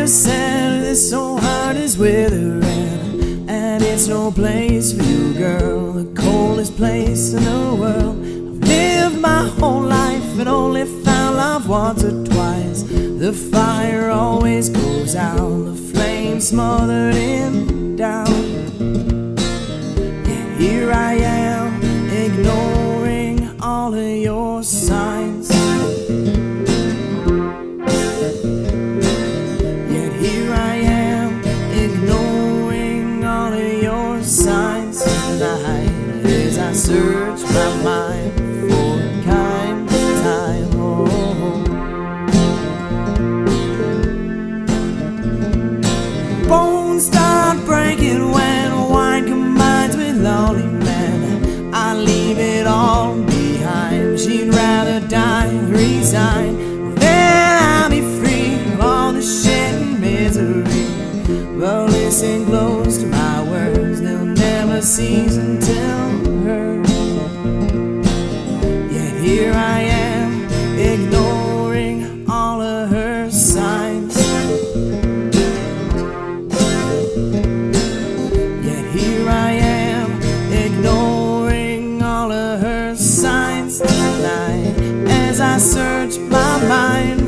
this old heart is withering, and it's no place for you, girl. The coldest place in the world. I've lived my whole life and only found love once or twice. The fire always goes out, the flame smothered in down. Yeah, here I am, ignoring all of your signs. As I search my mind for kind time. Oh. Bones start breaking when wine combines with lonely men. I leave it all behind. She'd rather die, resign. Then I'll be free of all the shit and misery. But listen close to my words, they'll never cease here I am, ignoring all of her signs. Yet here I am, ignoring all of her signs tonight as I search my mind.